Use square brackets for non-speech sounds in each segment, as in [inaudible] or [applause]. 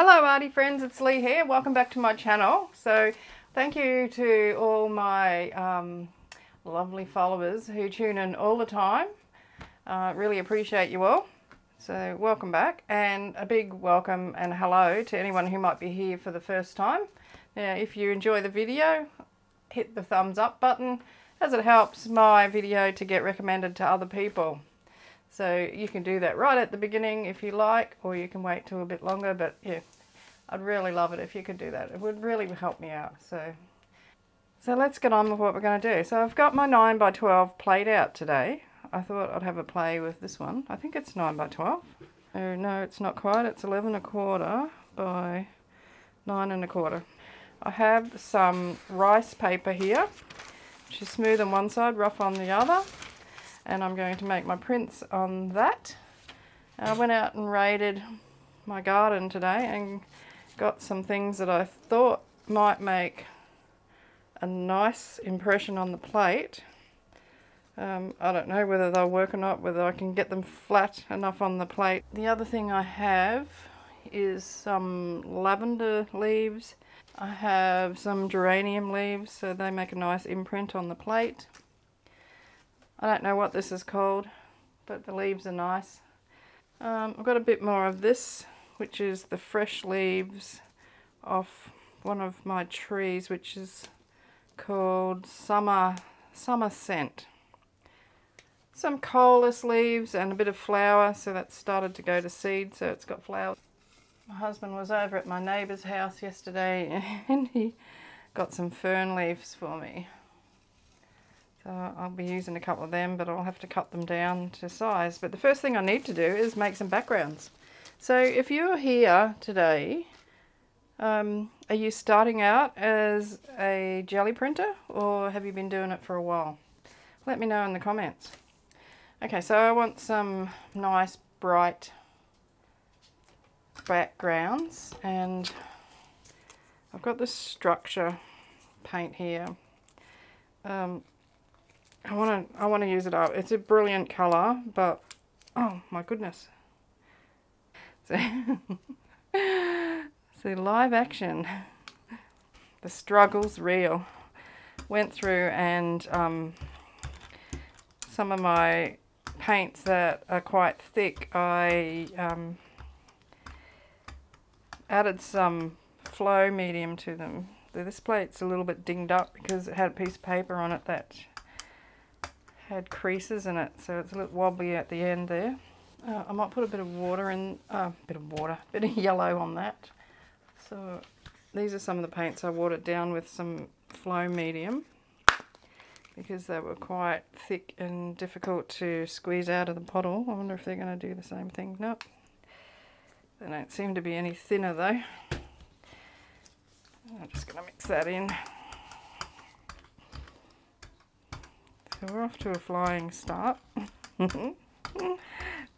Hello arty friends, it's Leigh here. Welcome back to my channel. So thank you to all my um, lovely followers who tune in all the time. Uh, really appreciate you all. So welcome back and a big welcome and hello to anyone who might be here for the first time. Now if you enjoy the video, hit the thumbs up button as it helps my video to get recommended to other people. So you can do that right at the beginning if you like, or you can wait till a bit longer, but yeah, I'd really love it if you could do that. It would really help me out. So, so let's get on with what we're going to do. So I've got my 9 by 12 played out today. I thought I'd have a play with this one. I think it's 9 by 12. Oh no, it's not quite. It's 11 and a quarter by 9 and a quarter. I have some rice paper here, which is smooth on one side, rough on the other and I'm going to make my prints on that. I went out and raided my garden today and got some things that I thought might make a nice impression on the plate. Um, I don't know whether they'll work or not, whether I can get them flat enough on the plate. The other thing I have is some lavender leaves. I have some geranium leaves, so they make a nice imprint on the plate. I don't know what this is called, but the leaves are nice. Um, I've got a bit more of this, which is the fresh leaves off one of my trees, which is called Summer, Summer Scent. Some coleus leaves and a bit of flower, so that started to go to seed, so it's got flowers. My husband was over at my neighbour's house yesterday [laughs] and he got some fern leaves for me. So I'll be using a couple of them, but I'll have to cut them down to size. But the first thing I need to do is make some backgrounds. So if you're here today, um, are you starting out as a jelly printer or have you been doing it for a while? Let me know in the comments. Okay, so I want some nice bright backgrounds and I've got this structure paint here. Um, I want to I want to use it up. It's a brilliant colour, but oh my goodness. See, [laughs] see live action. The struggle's real. Went through and um, some of my paints that are quite thick, I um, added some flow medium to them. This plate's a little bit dinged up because it had a piece of paper on it that had creases in it, so it's a little wobbly at the end there. Uh, I might put a bit of water in, a uh, bit of water, a [laughs] bit of yellow on that. So these are some of the paints I watered down with some flow medium because they were quite thick and difficult to squeeze out of the bottle. I wonder if they're going to do the same thing. Nope. They don't seem to be any thinner though. I'm just going to mix that in. So we're off to a flying start. [laughs]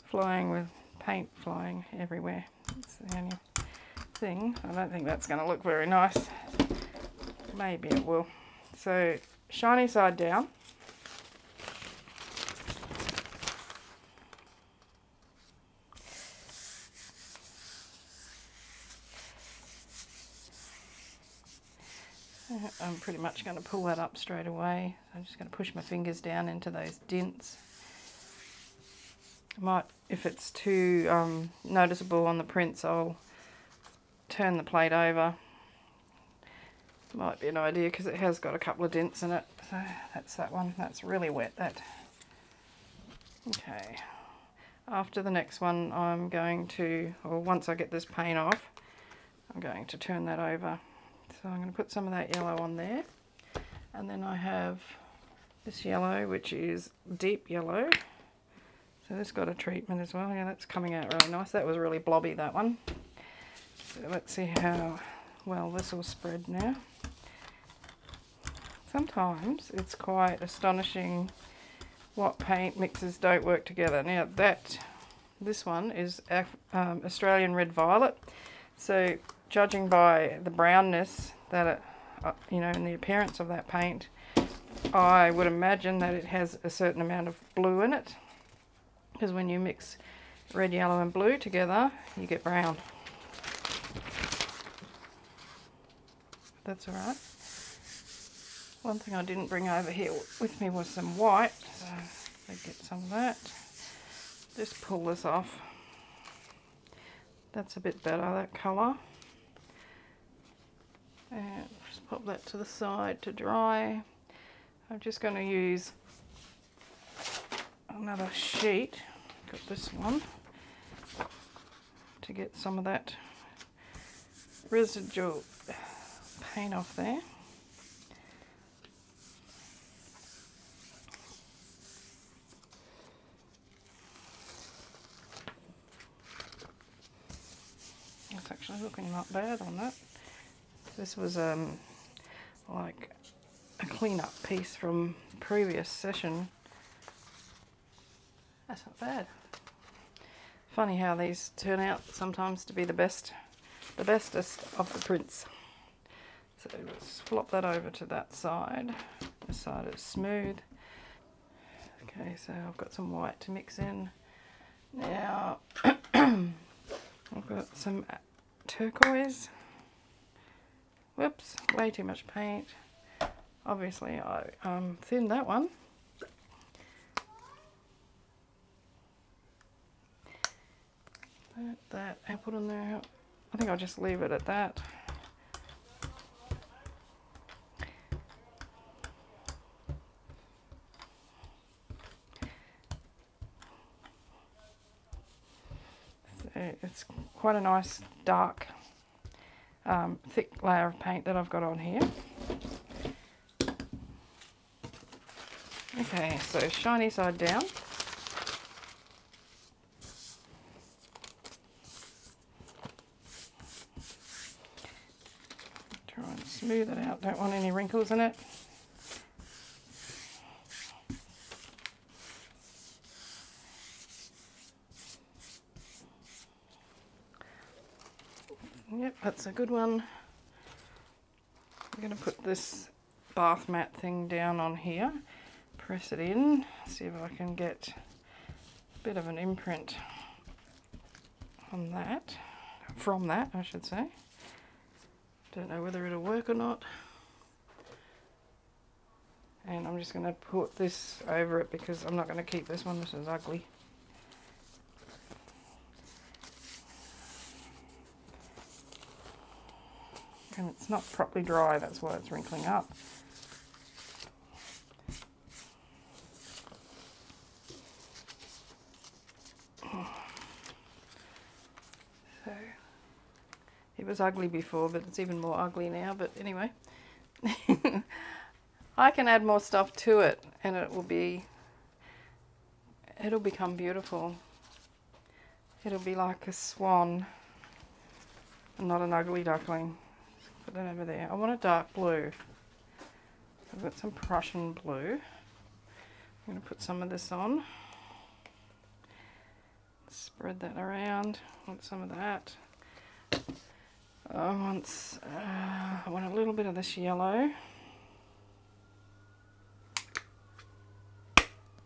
flying with paint flying everywhere. That's the only thing. I don't think that's going to look very nice. Maybe it will. So shiny side down. [laughs] I'm pretty much going to pull that up straight away. I'm just going to push my fingers down into those dents. I might, if it's too um, noticeable on the prints, I'll turn the plate over. Might be an idea because it has got a couple of dents in it. So that's that one. That's really wet, that. Okay. After the next one, I'm going to, or once I get this paint off, I'm going to turn that over. So I'm going to put some of that yellow on there. And then I have this yellow, which is deep yellow. So this got a treatment as well. Yeah, that's coming out really nice. That was really blobby, that one. So let's see how well this will spread now. Sometimes it's quite astonishing what paint mixes don't work together. Now that, this one is um, Australian Red Violet. So judging by the brownness that it, uh, you know, in the appearance of that paint, I would imagine that it has a certain amount of blue in it. Because when you mix red, yellow and blue together, you get brown. That's alright. One thing I didn't bring over here with me was some white, so I get some of that. Just pull this off. That's a bit better, that colour. And just pop that to the side to dry. I'm just going to use another sheet, got this one, to get some of that residual paint off there. It's actually looking not bad on that. This was um, like a clean-up piece from previous session. That's not bad. Funny how these turn out sometimes to be the best, the bestest of the prints. So let's flop that over to that side. This side is smooth. Okay, so I've got some white to mix in. Now, [clears throat] I've got some turquoise. Whoops, way too much paint. Obviously I um, thinned that one. That, that I put in there. I think I'll just leave it at that. So it's quite a nice dark um, thick layer of paint that I've got on here. Okay, so shiny side down. Try and smooth it out, don't want any wrinkles in it. Yep, that's a good one. I'm going to put this bath mat thing down on here, press it in, see if I can get a bit of an imprint on that, from that I should say. Don't know whether it'll work or not. And I'm just going to put this over it because I'm not going to keep this one, this is ugly. And it's not properly dry, that's why it's wrinkling up. So, it was ugly before, but it's even more ugly now, but anyway. [laughs] I can add more stuff to it and it will be, it'll become beautiful. It'll be like a swan and not an ugly duckling put that over there. I want a dark blue. I've got some Prussian blue. I'm going to put some of this on. Spread that around. I want some of that. I want, uh, I want a little bit of this yellow.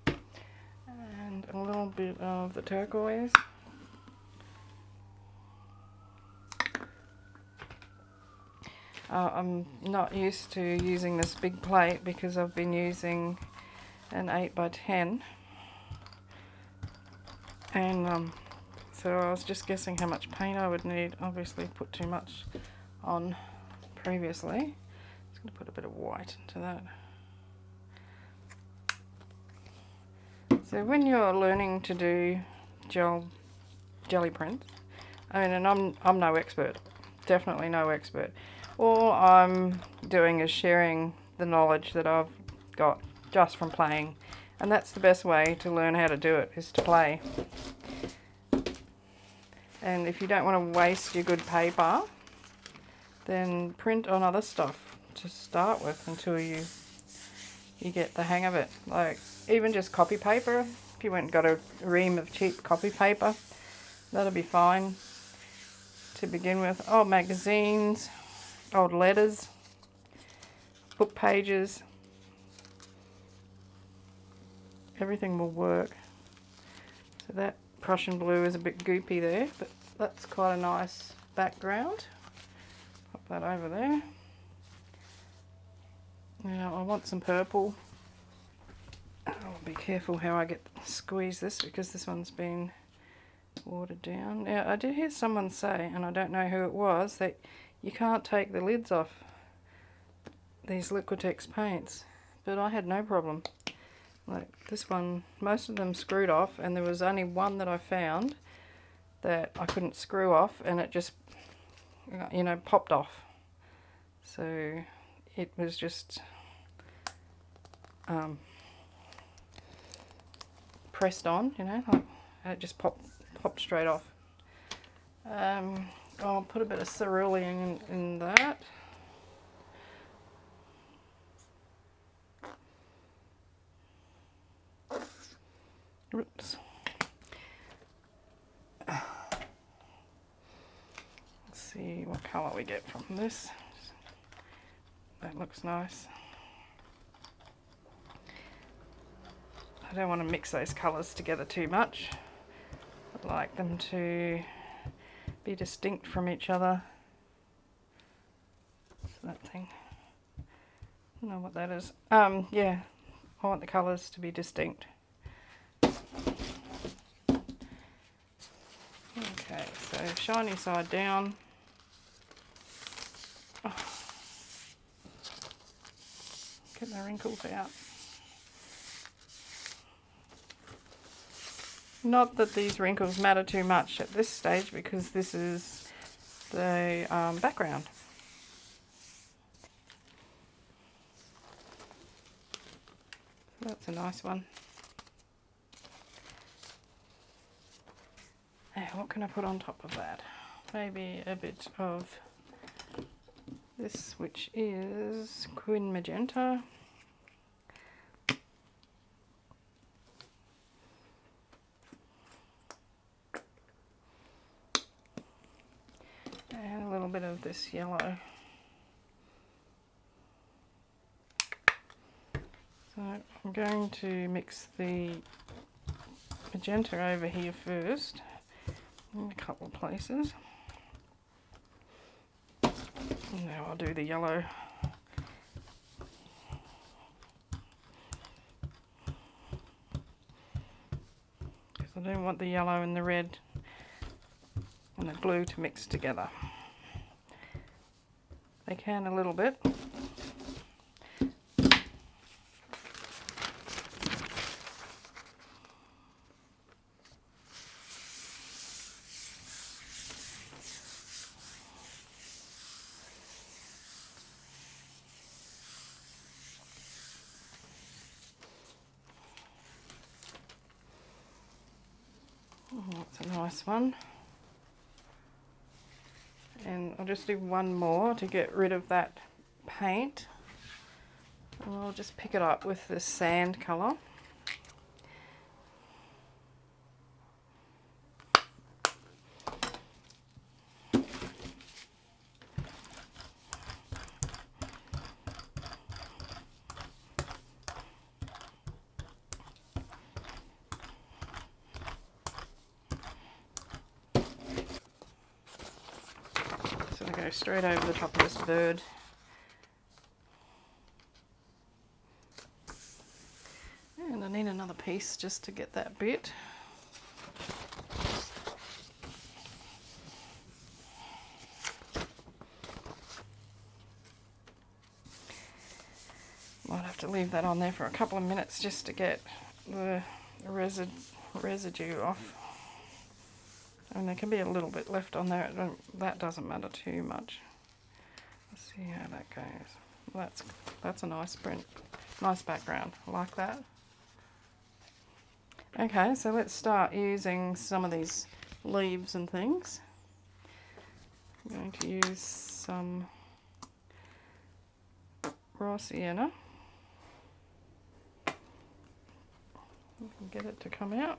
And a little bit of the turquoise. Uh, I'm not used to using this big plate because I've been using an 8 by 10 and um, so I was just guessing how much paint I would need. Obviously put too much on previously. I'm just going to put a bit of white into that. So when you're learning to do gel jelly prints I mean and I'm, I'm no expert. Definitely no expert all I'm doing is sharing the knowledge that I've got just from playing. And that's the best way to learn how to do it is to play. And if you don't want to waste your good paper then print on other stuff to start with until you you get the hang of it. Like even just copy paper if you went and got a ream of cheap copy paper that'll be fine to begin with. Oh magazines old letters, book pages, everything will work. So that Prussian blue is a bit goopy there, but that's quite a nice background. Pop that over there. Now I want some purple. I'll be careful how I get squeeze this because this one's been watered down. Now I did hear someone say, and I don't know who it was, that you can't take the lids off these Liquitex paints, but I had no problem. Like this one, most of them screwed off, and there was only one that I found that I couldn't screw off, and it just, you know, popped off. So it was just um, pressed on, you know, like it just popped popped straight off. Um, I'll put a bit of cerulean in, in that. Oops. Let's see what colour we get from this. That looks nice. I don't want to mix those colours together too much. I'd like them to be distinct from each other. What's that thing? I don't know what that is. Um, yeah, I want the colours to be distinct. Okay, so shiny side down. Oh. Get the wrinkles out. Not that these wrinkles matter too much at this stage because this is the um, background. That's a nice one. Now, what can I put on top of that? Maybe a bit of this, which is Quin Magenta. bit of this yellow. So I'm going to mix the magenta over here first in a couple of places. now I'll do the yellow. Because I don't want the yellow and the red and the glue to mix together. They can a little bit. Oh, that's a nice one and I'll just do one more to get rid of that paint. I'll just pick it up with the sand colour straight over the top of this bird. And I need just to get that bit. Might have to leave that on there for a couple of minutes just to get the resid residue off. And there can be a little bit left on there. That doesn't matter too much. Let's see how that goes. That's that's a nice print, nice background. I like that. Okay, so let's start using some of these leaves and things. I'm going to use some raw sienna. Get it to come out.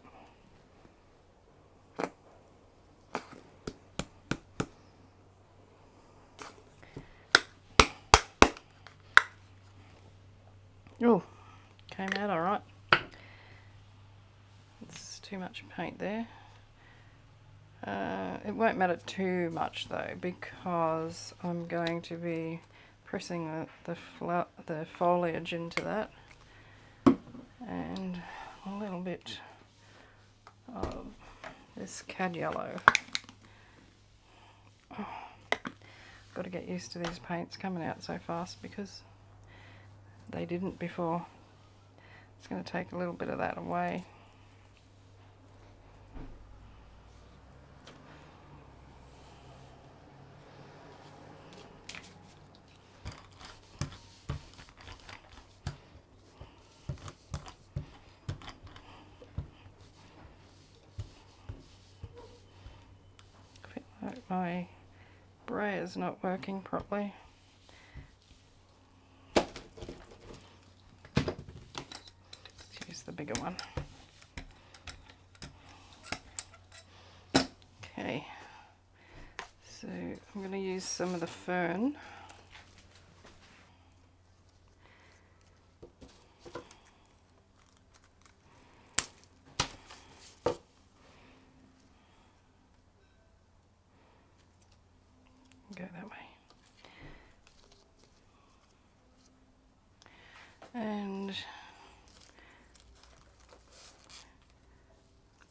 Oh, came out all right. Too much paint there. Uh, it won't matter too much though because I'm going to be pressing the, the, the foliage into that and a little bit of this cad yellow. Oh, got to get used to these paints coming out so fast because they didn't before. It's going to take a little bit of that away. my brayer not working properly. Let's use the bigger one. Okay, so I'm going to use some of the fern. go that way. And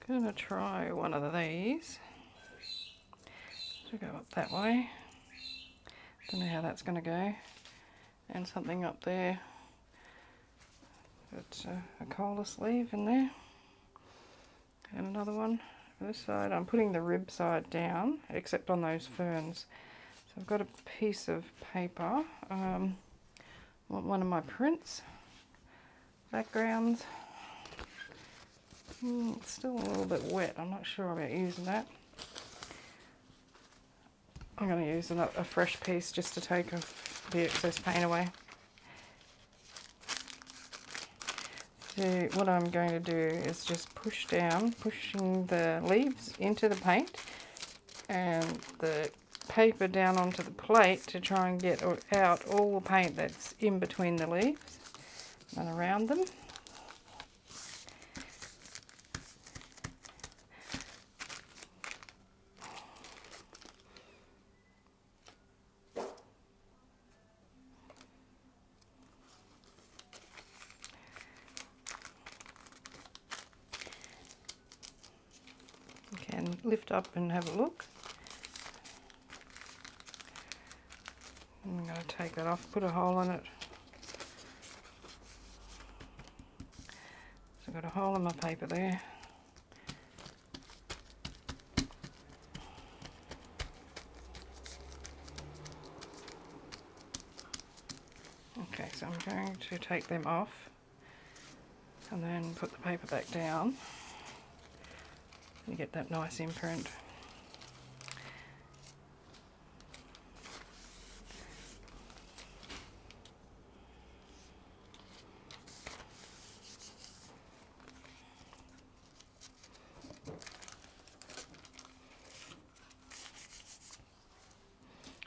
To try one of these to go up that way. Don't know how that's to go. And something up there. It's a, a coleus leaf in there. And another one this side. I'm putting the rib side down, except on those ferns. So I've got a piece of paper, um, one of my prints, backgrounds. Mm, it's still a little bit wet, I'm not sure about using that. I'm going to use a, a fresh piece just to take the excess paint away. So what I'm going to do is just push down, pushing the leaves into the paint and the paper down onto the plate to try and get out all the paint that's in between the leaves and around them. You can lift up and have a look. I'm going to take that off, put a hole in it. So I've got a hole in my paper there. Okay, so I'm going to take them off and then put the paper back down. You get that nice imprint.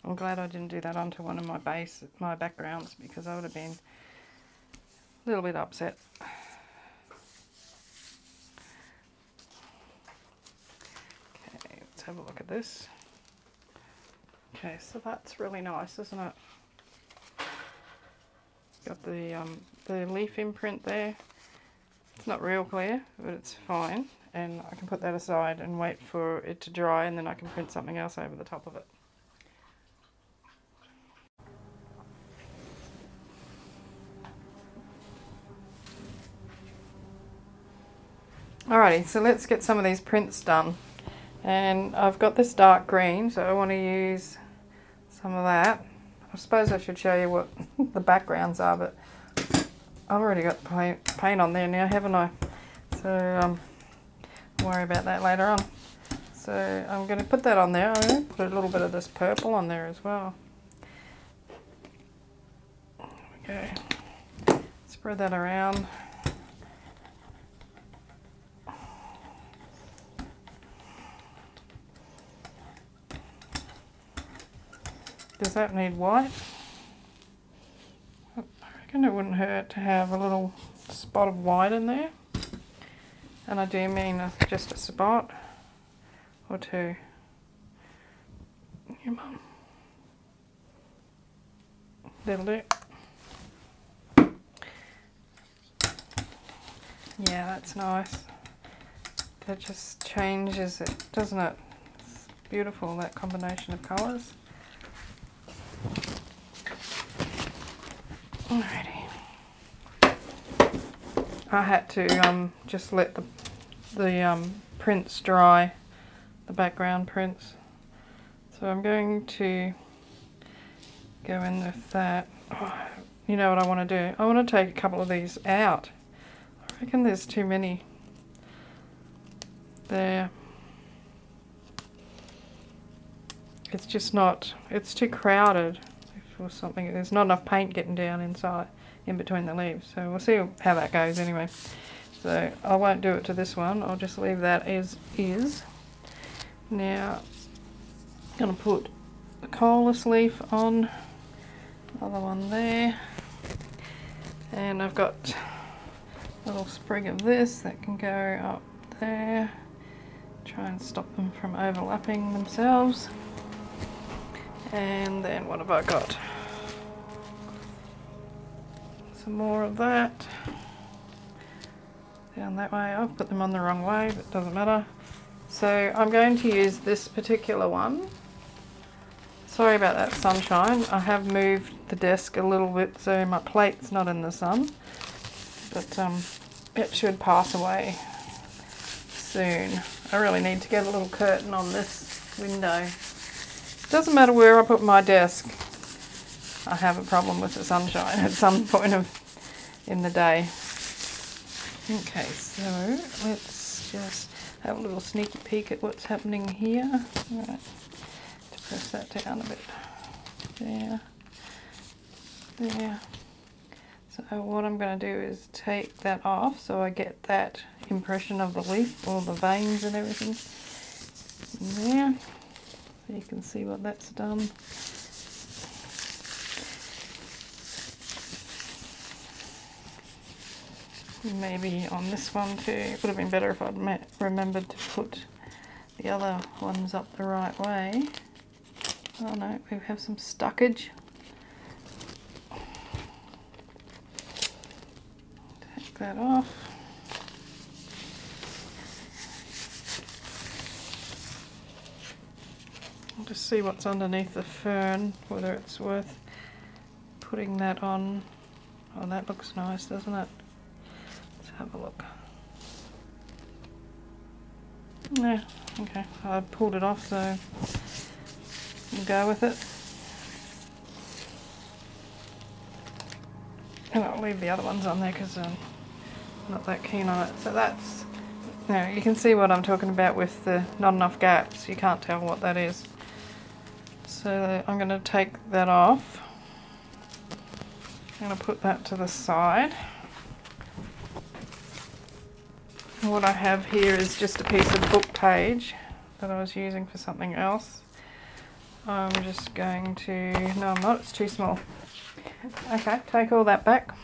I'm glad I didn't do that onto one of my base, my backgrounds because I would have been a little bit upset. Okay, let's have a look this. Okay, so that's really nice, isn't it? Got the um, the leaf imprint there. It's not real clear, but it's fine. And I can put that aside and wait for it to dry and then I can print something else over the top of it. Alrighty, so let's get some of these prints done. And I've got this dark green, so I want to use some of that. I suppose I should show you what [laughs] the backgrounds are, but I've already got paint, paint on there now, haven't I? So um, worry about that later on. So I'm going to put that on there. I'm going to put a little bit of this purple on there as well. Okay, spread that around. Does that need white? I reckon it wouldn't hurt to have a little spot of white in there. And I do mean just a spot. or two. Come on. That'll do. Yeah, that's nice. That just changes it, doesn't it? It's beautiful, that combination of colours. Alrighty. I had to um, just let the, the um, prints dry, the background prints. So I'm going to go in with that. Oh, you know what I want to do? I want to take a couple of these out. I reckon there's too many there. It's just not, it's too crowded or something. There's not enough paint getting down inside, in between the leaves. So we'll see how that goes anyway. So I won't do it to this one. I'll just leave that as is. Now, I'm going to put the coleus leaf on. Another one there. And I've got a little sprig of this that can go up there. Try and stop them from overlapping themselves. And then what have I got? Some more of that. Down that way. I've put them on the wrong way, but it doesn't matter. So I'm going to use this particular one. Sorry about that sunshine. I have moved the desk a little bit so my plate's not in the sun. But um, it should pass away soon. I really need to get a little curtain on this window. Doesn't matter where I put my desk. I have a problem with the sunshine [laughs] at some point of in the day. Okay, so let's just have a little sneaky peek at what's happening here. Right, to press that down a bit. There, there. So what I'm going to do is take that off so I get that impression of the leaf, all the veins and everything there. You can see what that's done. Maybe on this one too. It would have been better if I'd remembered to put the other ones up the right way. Oh no, we have some stuckage. Take that off. Just see what's underneath the fern, whether it's worth putting that on. Oh, that looks nice, doesn't it? Let's have a look. Yeah, okay. I pulled it off, so we'll go with it. And I'll leave the other ones on there because um, I'm not that keen on it. So that's, now you can see what I'm talking about with the not enough gaps. You can't tell what that is. So I'm going to take that off. I'm going to put that to the side. What I have here is just a piece of book page that I was using for something else. I'm just going to, no I'm not, it's too small. Okay, take all that back.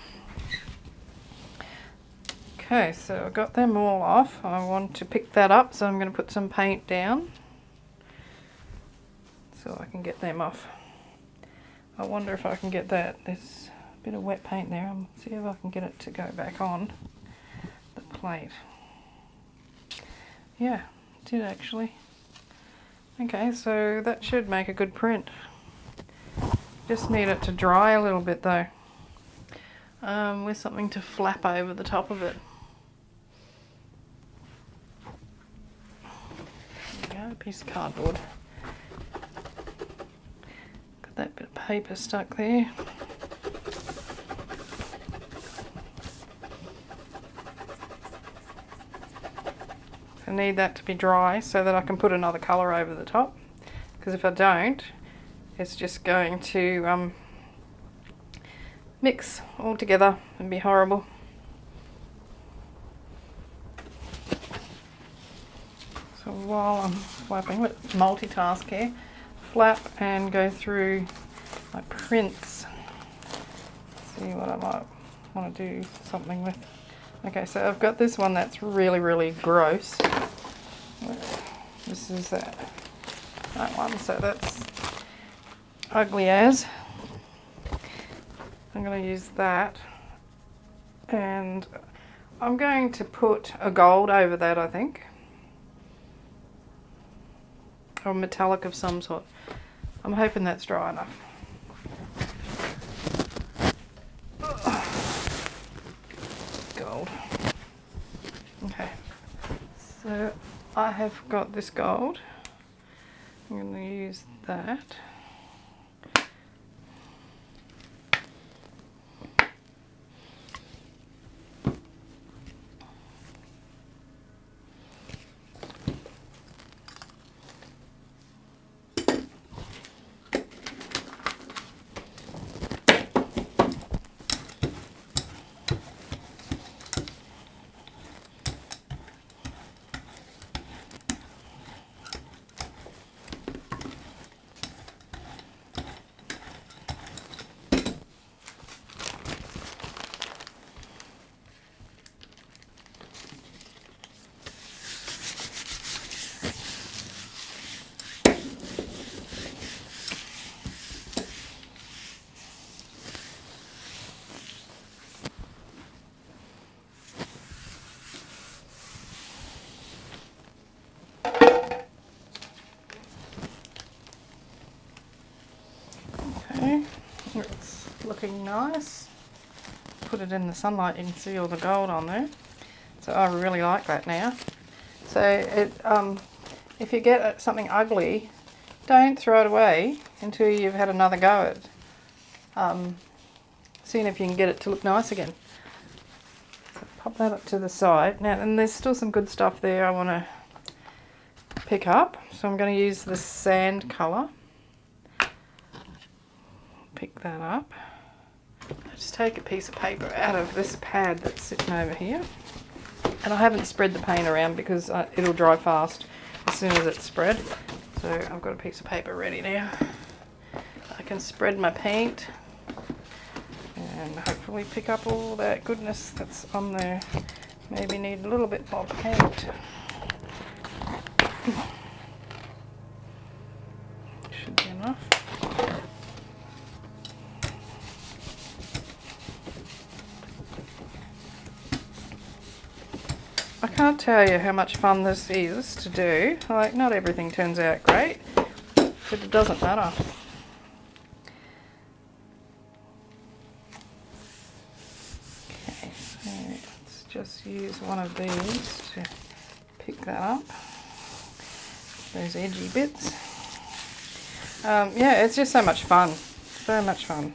Okay, so I've got them all off. I want to pick that up, so I'm going to put some paint down so I can get them off. I wonder if I can get that. There's a bit of wet paint there. I'll see if I can get it to go back on the plate. Yeah, did actually. Okay, so that should make a good print. Just need it to dry a little bit though. Um, with something to flap over the top of it. There go, a piece of cardboard. That bit of paper stuck there. I need that to be dry so that I can put another colour over the top because if I don't it's just going to um, mix all together and be horrible. So while I'm let's multitask here flap and go through my prints. See what I might want to do something with. Okay, so I've got this one that's really, really gross. This is that, that one, so that's ugly as. I'm going to use that and I'm going to put a gold over that I think or metallic of some sort. I'm hoping that's dry enough. Gold. Okay, so I have got this gold. I'm going to use that. Okay, it's looking nice. Put it in the sunlight, you can see all the gold on there. So I really like that now. So it, um, if you get something ugly, don't throw it away until you've had another go at um, seeing if you can get it to look nice again. So pop that up to the side. Now, and there's still some good stuff there I want to pick up. So I'm going to use the sand colour pick that up. Take a piece of paper out of this pad that's sitting over here. And I haven't spread the paint around because uh, it'll dry fast as soon as it's spread. So I've got a piece of paper ready now. I can spread my paint and hopefully pick up all that goodness that's on there. Maybe need a little bit more paint. Should be enough. I can't tell you how much fun this is to do. Like, not everything turns out great, but it doesn't matter. Okay, so let's just use one of these to pick that up. Those edgy bits. Um, yeah, it's just so much fun. So much fun.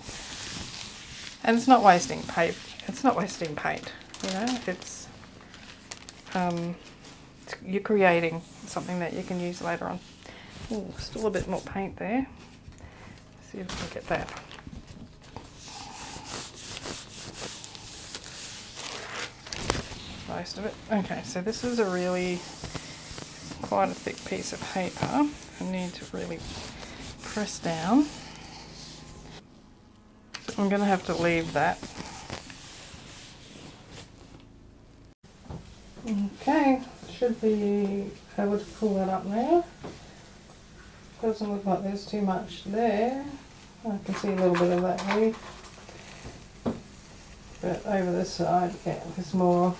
And it's not wasting paint. It's not wasting paint, you know, it's um, you're creating something that you can use later on. Ooh, still a bit more paint there. Let's see if I can get that. Most of it. Okay, so this is a really quite a thick piece of paper. I need to really press down. I'm going to have to leave that Okay, should be able to pull that up now. Doesn't look like there's too much there. I can see a little bit of that leaf. But over this side, yeah, there's more.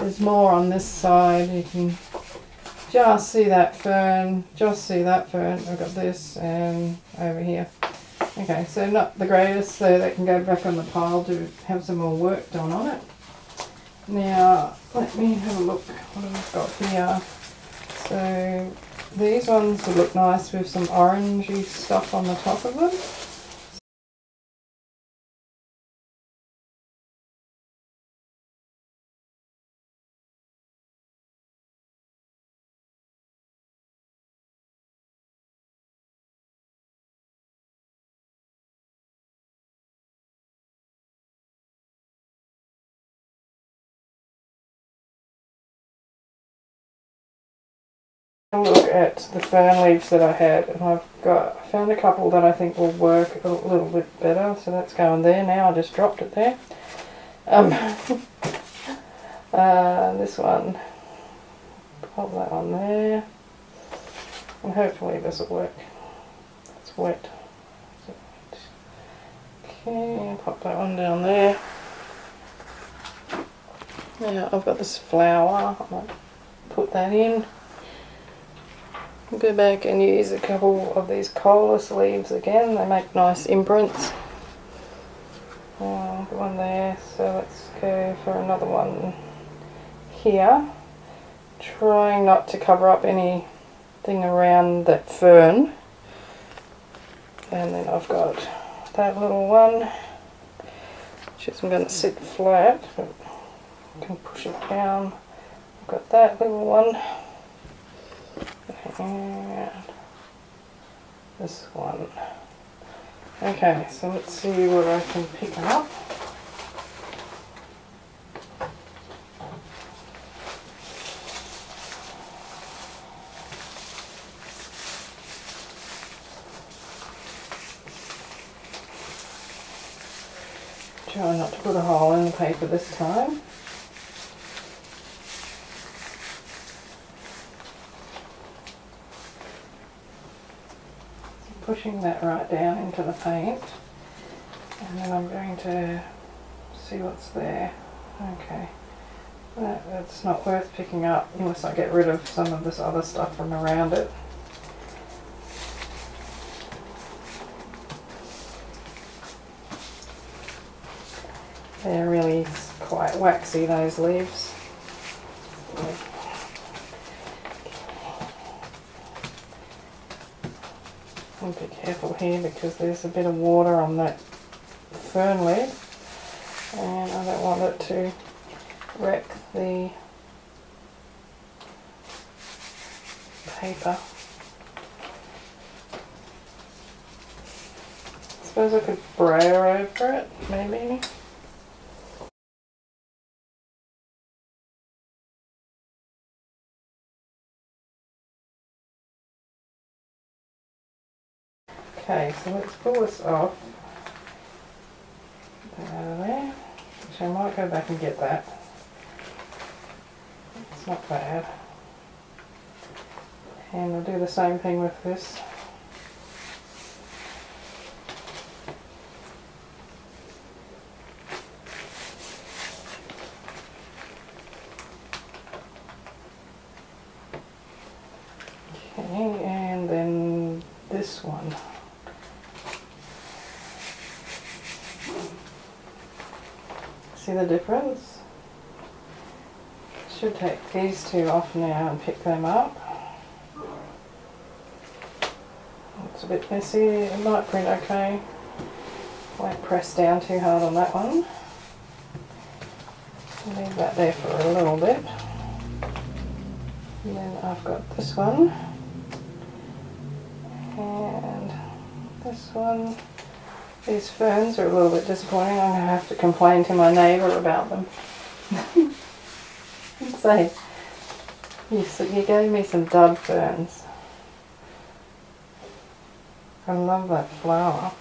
There's more on this side. You can just see that fern, just see that fern. I've got this and over here. Okay, so not the greatest, so that can go back on the pile to have some more work done on it. Now, let me have a look what I've got here. So, these ones would look nice with some orangey stuff on the top of them. Look at the fern leaves that I had and I've got I found a couple that I think will work a little bit better so that's going there now I just dropped it there um, [laughs] uh, this one pop that on there And hopefully this will work. It's wet. Okay, pop that one down there. Now I've got this flower, I might put that in. Go back and use a couple of these coleus leaves again, they make nice imprints. Uh, one there, so let's go for another one here. Trying not to cover up anything around that fern. And then I've got that little one, which is I'm going to sit flat, but I can push it down. I've got that little one, and this one. Okay, so let's see what I can pick up. Try not to put a hole in the paper this time. Pushing that right down into the paint and then I'm going to see what's there. Okay, that, that's not worth picking up unless I get rid of some of this other stuff from around it. They're really quite waxy, those leaves. I'll be careful here because there's a bit of water on that fern leaf and I don't want it to wreck the paper. I suppose I could brayer over it, maybe. Okay, so let's pull this off. There. Actually, I might go back and get that. It's not bad. And I'll do the same thing with this. Okay, and then this one. See the difference? Should take these two off now and pick them up. It's a bit messy, it might print okay. Won't press down too hard on that one. Leave that there for a little bit. And then I've got this one. And this one. These ferns are a little bit disappointing. I'm going to have to complain to my neighbour about them. [laughs] Say, you, you gave me some dud ferns. I love that flower.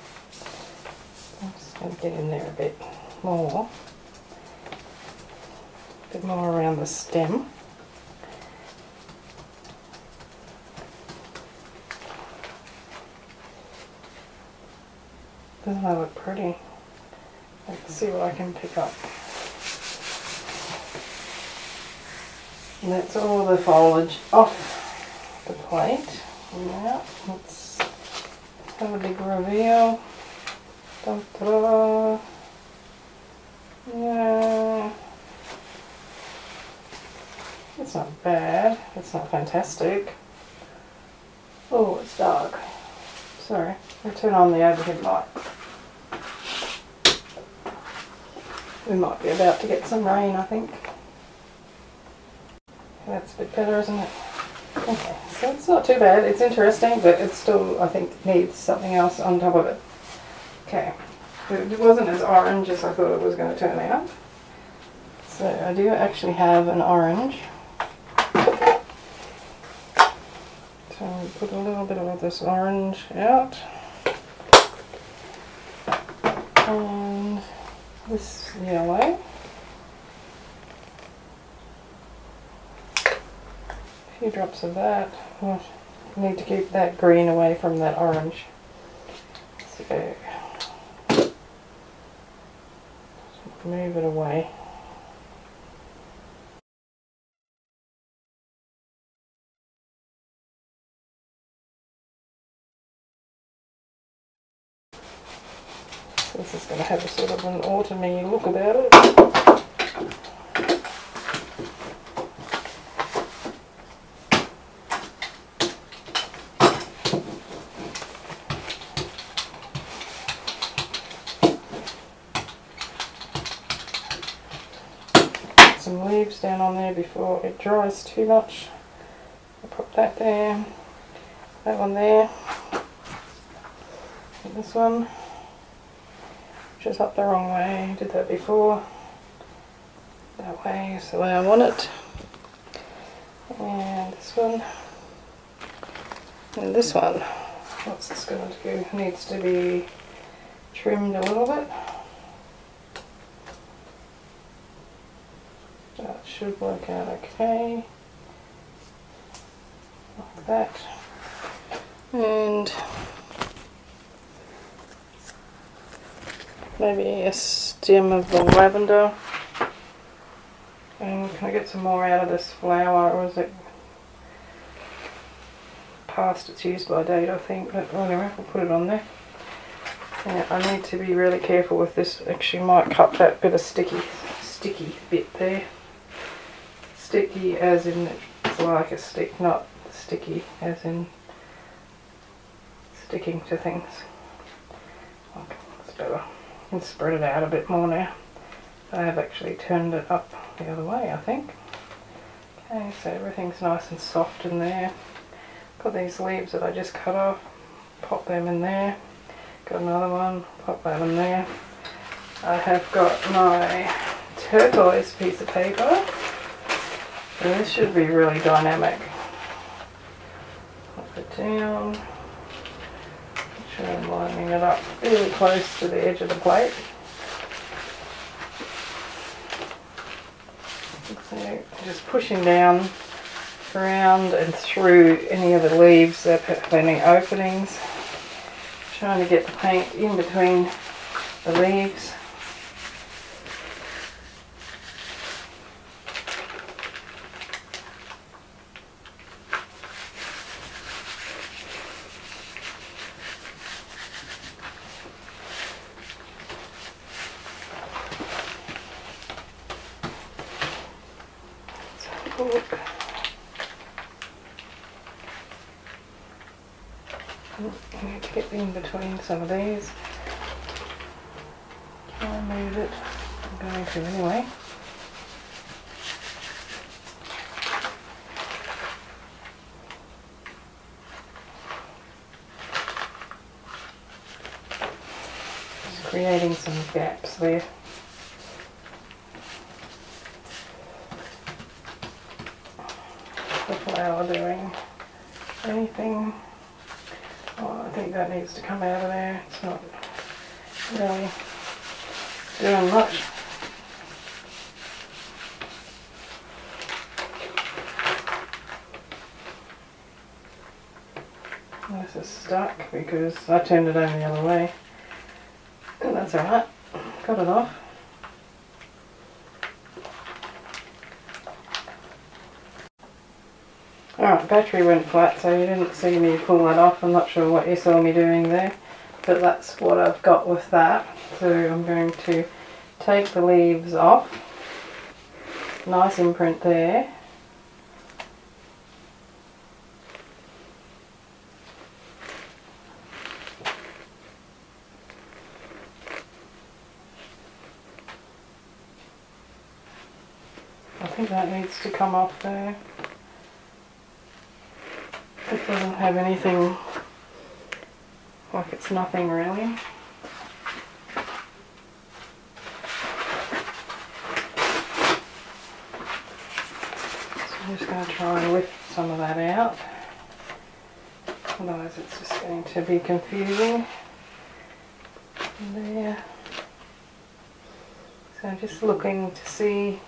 I'm just going to get in there a bit more. A bit more around the stem. Doesn't that look pretty? Let's see what I can pick up. And that's all the foliage off the plate. Now let's have a big reveal. Da -da. Yeah. It's not bad. It's not fantastic. Oh, it's dark. Sorry. I'll turn on the overhead light. We might be about to get some rain, I think. That's a bit better, isn't it? Okay, so it's not too bad. It's interesting, but it still, I think, needs something else on top of it. Okay, it wasn't as orange as I thought it was going to turn out. So I do actually have an orange. So put a little bit of this orange out. This yellow. A few drops of that. Oh, need to keep that green away from that orange. So move it away. Have a sort of an autumny look about it. some leaves down on there before it dries too much. I'll put that there, that one there, and this one, is up the wrong way, did that before, that way is the way I want it, and this one, and this one, what's this going to do, needs to be trimmed a little bit. That should work out okay. Like that. And maybe a stem of the lavender. And can I get some more out of this flower or is it past its use by date I think, but anyway, we'll put it on there. Yeah, I need to be really careful with this. Actually might cut that bit of sticky sticky bit there sticky as in it's like a stick, not sticky as in sticking to things. Okay, it's better. Can spread it out a bit more now. I have actually turned it up the other way, I think. Okay, so everything's nice and soft in there. Got these leaves that I just cut off. Pop them in there. Got another one. Pop that in there. I have got my turquoise piece of paper and this should be really dynamic. Pop it down. Sure I'm lining it up really close to the edge of the plate. Just pushing down around and through any of the leaves that have any openings. Trying to get the paint in between the leaves. look. I need to get in between some of these. Try and move it. I'm going to anyway. Just creating some gaps there. flower doing anything. I think that needs to come out of there. It's not really doing much. This is stuck because I turned it over the other way. And that's alright. Got it off. Alright, battery went flat so you didn't see me pull that off. I'm not sure what you saw me doing there. But that's what I've got with that. So I'm going to take the leaves off. Nice imprint there. I think that needs to come off there. Doesn't have anything, like it's nothing really. So I'm just going to try and lift some of that out. Otherwise it's just going to be confusing. There. So I'm just looking to see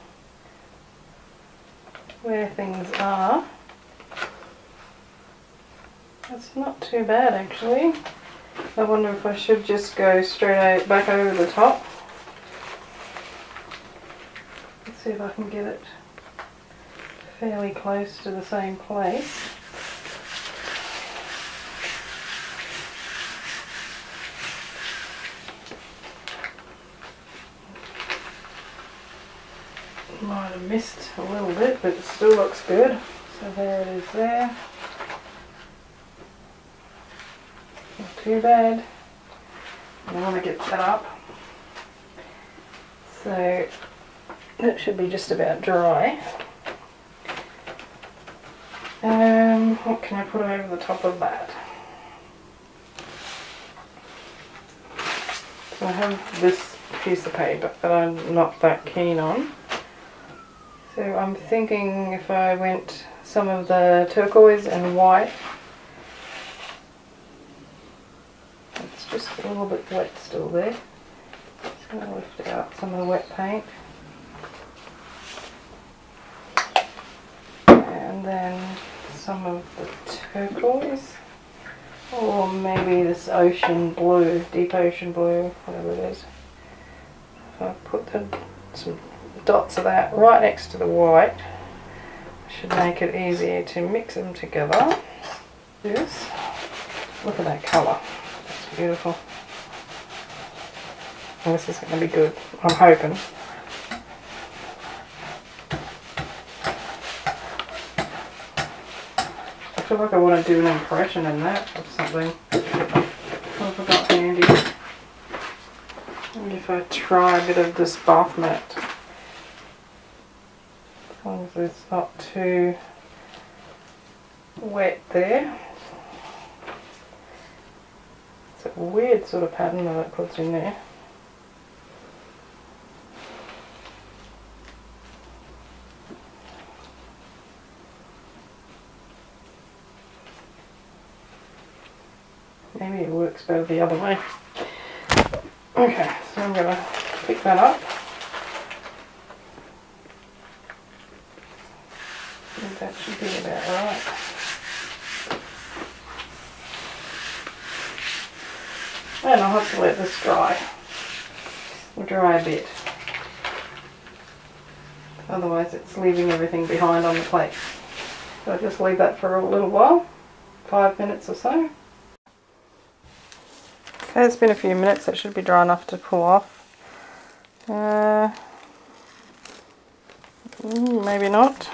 where things are. That's not too bad actually. I wonder if I should just go straight out, back over the top. Let's see if I can get it fairly close to the same place. Might have missed a little bit, but it still looks good. So there it is there. Not too bad. I want to get that up. So that should be just about dry. Um, what can I put over the top of that? So I have this piece of paper that I'm not that keen on. So I'm thinking if I went some of the turquoise and white. It's just a little bit wet still there. Just going to lift out some of the wet paint. And then some of the turquoise. Or maybe this ocean blue, deep ocean blue, whatever it is. So I put the, some dots of that right next to the white should make it easier to mix them together. This, look at that colour, that's beautiful. Well, this is going to be good, I'm hoping. I feel like I want to do an impression in that or something. Have I got handy? If I try a bit of this bath mat As long as it's not too wet there. It's a weird sort of pattern that it puts in there. Maybe it works better the other way. Okay, so I'm going to pick that up. that should be about right. And I'll have to let this dry. Dry a bit. Otherwise it's leaving everything behind on the plate. So I'll just leave that for a little while. Five minutes or so. Okay, it's been a few minutes. It should be dry enough to pull off. Uh, mm, maybe not.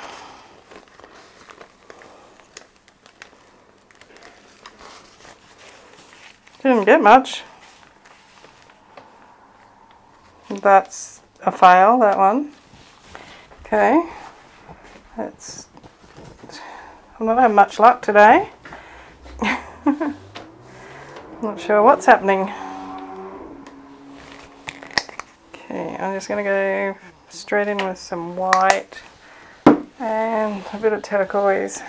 Didn't get much. That's a fail, that one. Okay. That's... I'm not having much luck today. [laughs] not sure what's happening. Okay, I'm just going to go straight in with some white and a bit of turquoise.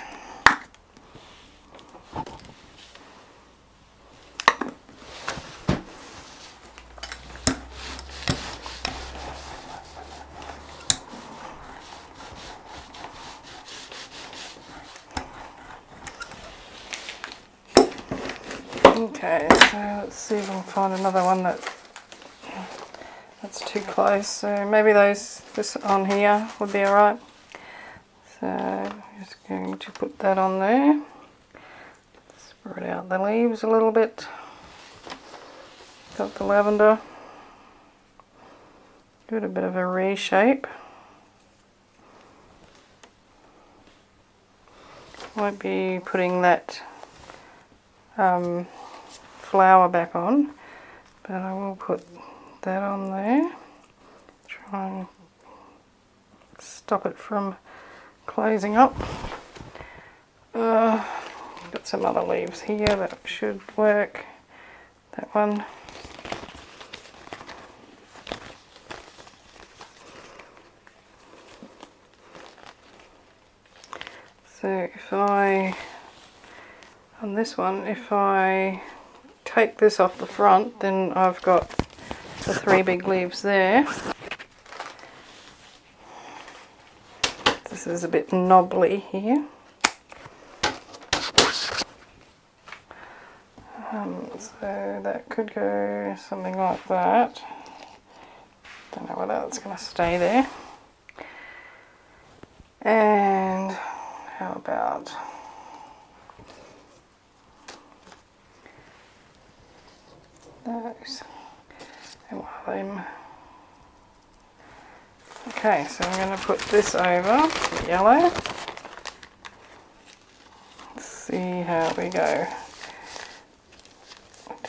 Okay, so let's see if I can find another one that that's too close. So maybe those this on here would be alright. So I'm just going to put that on there. Spread out the leaves a little bit. Got the lavender. Give it a bit of a reshape. Won't be putting that um, flower back on but I will put that on there. Try and stop it from closing up. Uh, got some other leaves here that should work. That one. So if I on this one if I take this off the front, then I've got the three big leaves there. This is a bit knobbly here. Um, so that could go something like that. Don't know whether it's going to stay there. And how about those? Them. Okay, so I'm going to put this over the yellow. Let's see how we go.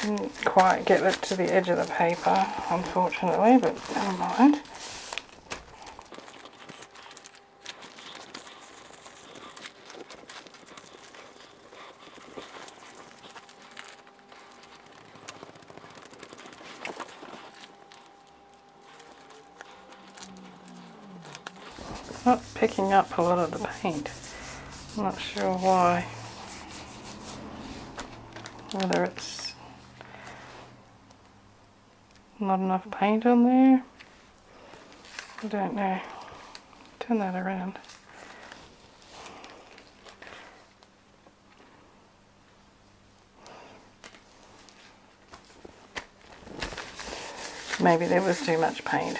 Didn't quite get it to the edge of the paper, unfortunately, but never mind. not picking up a lot of the paint. I'm not sure why. Whether it's not enough paint on there. I don't know. Turn that around. Maybe there was too much paint.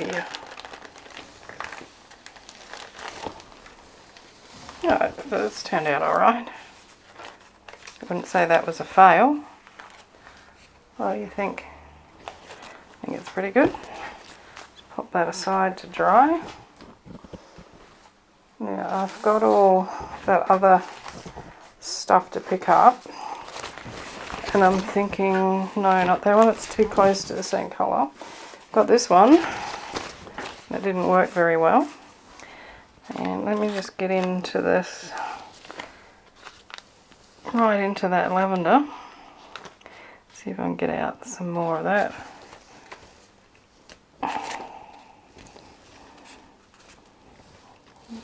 here. Yeah, that's turned out alright. I wouldn't say that was a fail. Do you think? I think it's pretty good. Just pop that aside to dry. Now I've got all that other stuff to pick up. And I'm thinking, no, not that one, it's too close to the same colour. Got this one, that didn't work very well. And let me just get into this, right into that lavender. See if I can get out some more of that.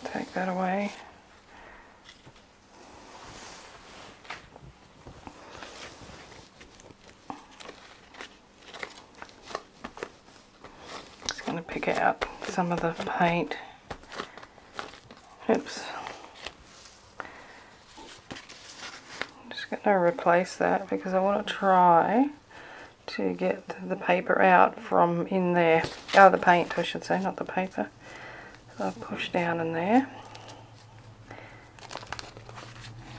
Take that away. Just going to pick out some of the paint. Oops. I'm just going to replace that because I want to try to get the paper out from in there. Oh, the paint, I should say, not the paper. So I'll push down in there.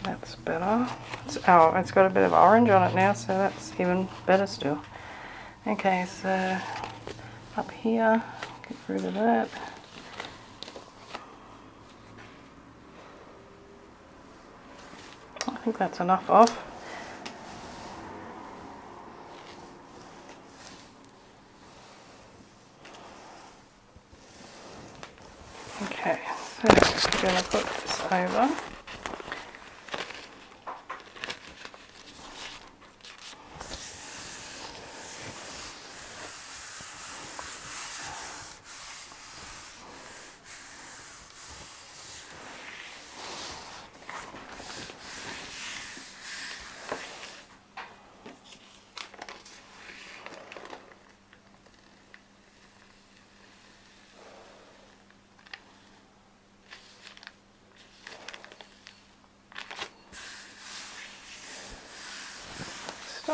That's better. It's, oh, it's got a bit of orange on it now, so that's even better still. Okay, so up here Get rid of that. I that's enough off. Okay, so I'm going to put this over.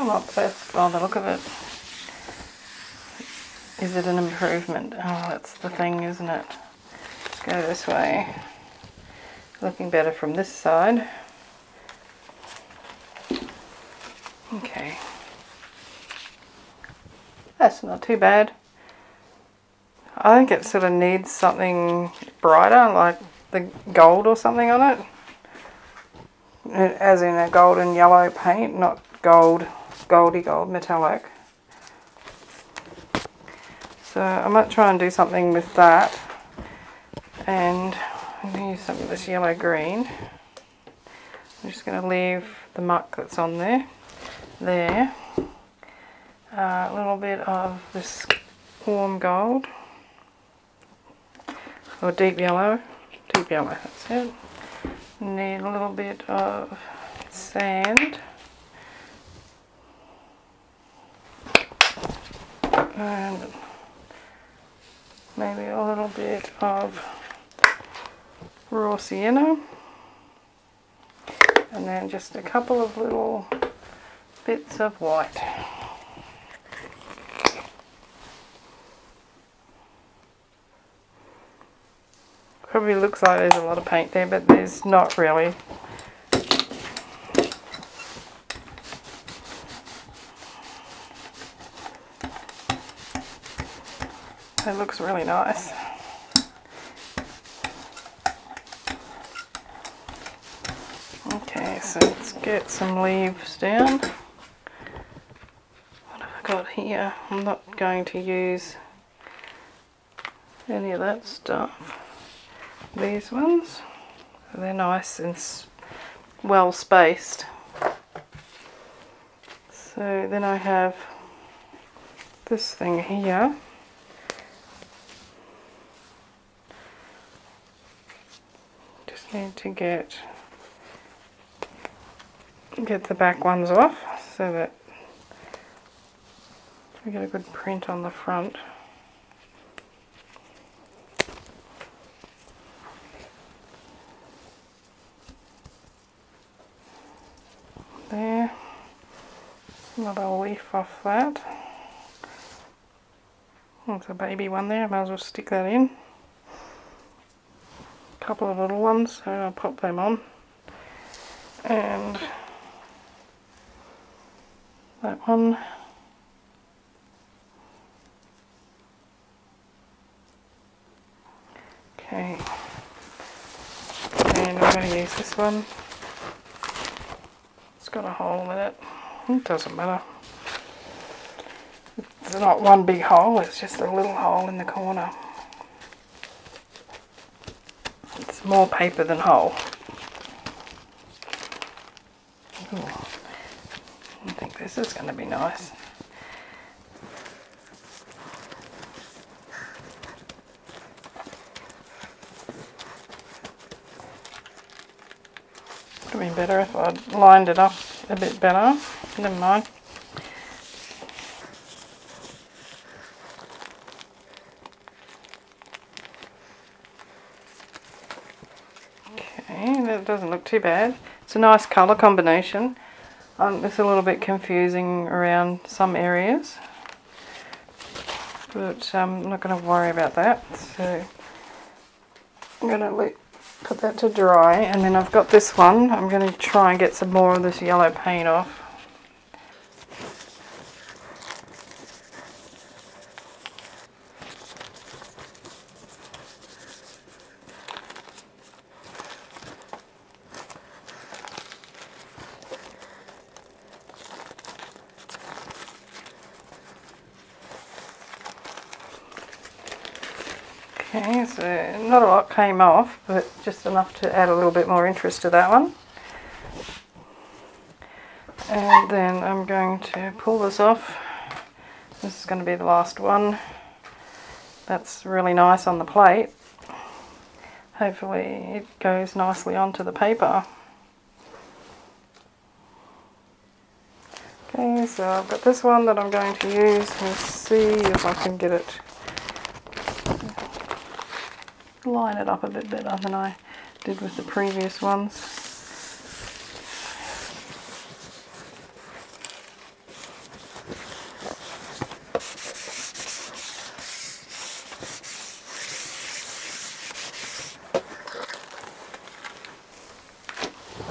Still not best by the look of it. Is it an improvement? Oh, that's the thing, isn't it? Let's go this way. Looking better from this side. Okay. That's not too bad. I think it sort of needs something brighter, like the gold or something on it. As in a golden yellow paint, not gold goldy gold metallic. So I might try and do something with that and use some of this yellow green. I'm just going to leave the muck that's on there, there. Uh, a little bit of this warm gold or deep yellow, deep yellow, that's it. Need a little bit of sand. And maybe a little bit of raw sienna. and then just a couple of little bits of white. Probably looks like there's a lot of paint there, but there's not really. It looks really nice. Okay, so let's get some leaves down. What have I got here? I'm not going to use any of that stuff. These ones, they're nice and well spaced. So then I have this thing here. Need to get get the back ones off so that we get a good print on the front. There, another leaf off that. There's a baby one there, I might as well stick that in couple of little ones, so I'll pop them on. And that one. Okay. And I'm going to use this one. It's got a hole in it. It doesn't matter. It's not one big hole, it's just a little hole in the corner. More paper than whole. Ooh. I think this is going to be nice. Would have been better if I'd lined it up a bit better. Never mind. Too bad. It's a nice colour combination. Um, it's a little bit confusing around some areas. But um, I'm not going to worry about that. So I'm going to put that to dry. And then I've got this one. I'm going to try and get some more of this yellow paint off. Okay, so not a lot came off, but just enough to add a little bit more interest to that one. And then I'm going to pull this off. This is going to be the last one. That's really nice on the plate. Hopefully it goes nicely onto the paper. Okay, so I've got this one that I'm going to use. Let's see if I can get it line it up a bit better than I did with the previous ones.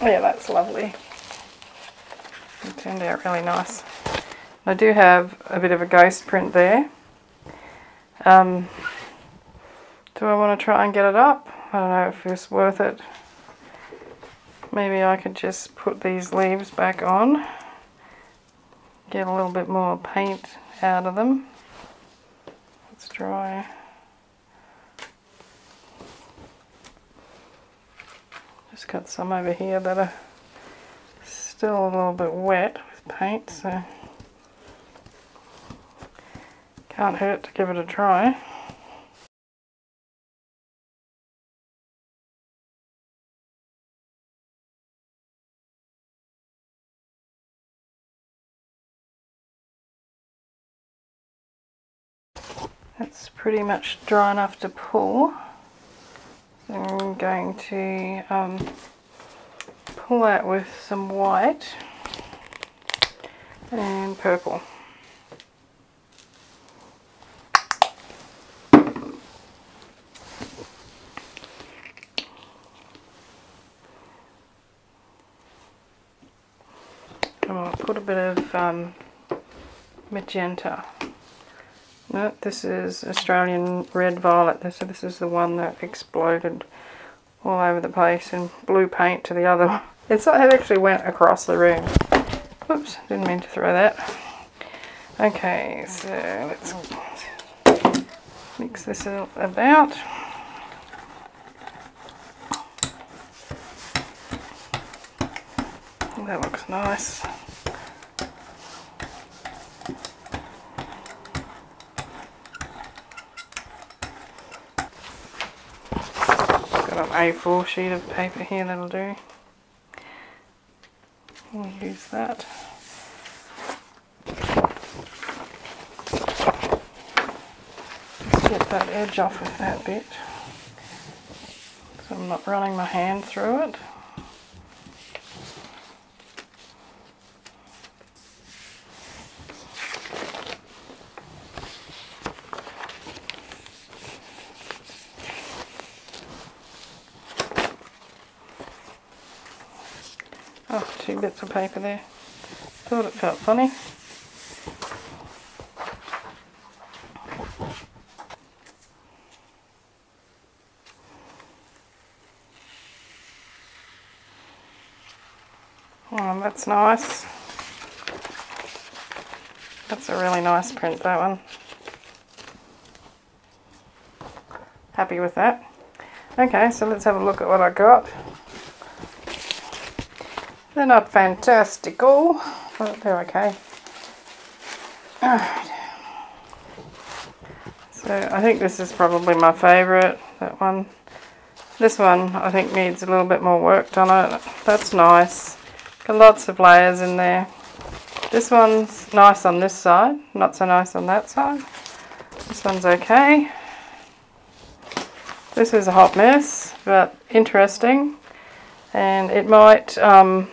Yeah, that's lovely. It turned out really nice. I do have a bit of a ghost print there. Um, do I want to try and get it up? I don't know if it's worth it. Maybe I could just put these leaves back on. Get a little bit more paint out of them. Let's try. Just got some over here that are still a little bit wet with paint, so can't hurt to give it a try. Pretty much dry enough to pull. So I'm going to um, pull that with some white and purple. I'll put a bit of um, magenta. No, this is Australian red violet. So this is the one that exploded all over the place and blue paint to the other. [laughs] It's, it actually went across the room. Oops, didn't mean to throw that. Okay, so let's mix this about. That looks nice. Got an A4 sheet of paper here that'll do. We'll use that. Let's get that edge off of that bit. So I'm not running my hand through it. Oh, two bits of paper there. Thought it felt funny. Oh, that's nice. That's a really nice print, that one. Happy with that. Okay, so let's have a look at what I got. They're not fantastical, but they're okay. Alright. So I think this is probably my favourite, that one. This one I think needs a little bit more work done it. That's nice. Got lots of layers in there. This one's nice on this side, not so nice on that side. This one's okay. This is a hot mess, but interesting. And it might um,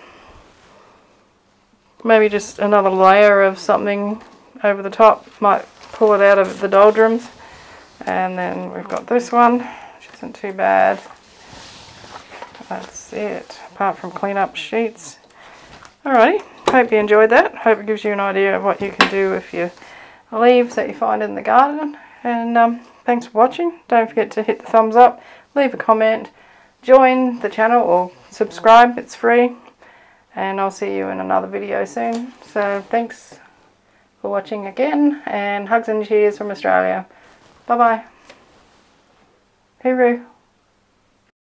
maybe just another layer of something over the top. Might pull it out of the doldrums. And then we've got this one which isn't too bad. That's it apart from clean up sheets. Alrighty hope you enjoyed that. Hope it gives you an idea of what you can do with your leaves that you find in the garden. And um, thanks for watching. Don't forget to hit the thumbs up leave a comment join the channel or subscribe. It's free and I'll see you in another video soon. So thanks for watching again and hugs and cheers from Australia. Bye bye. Hooroo.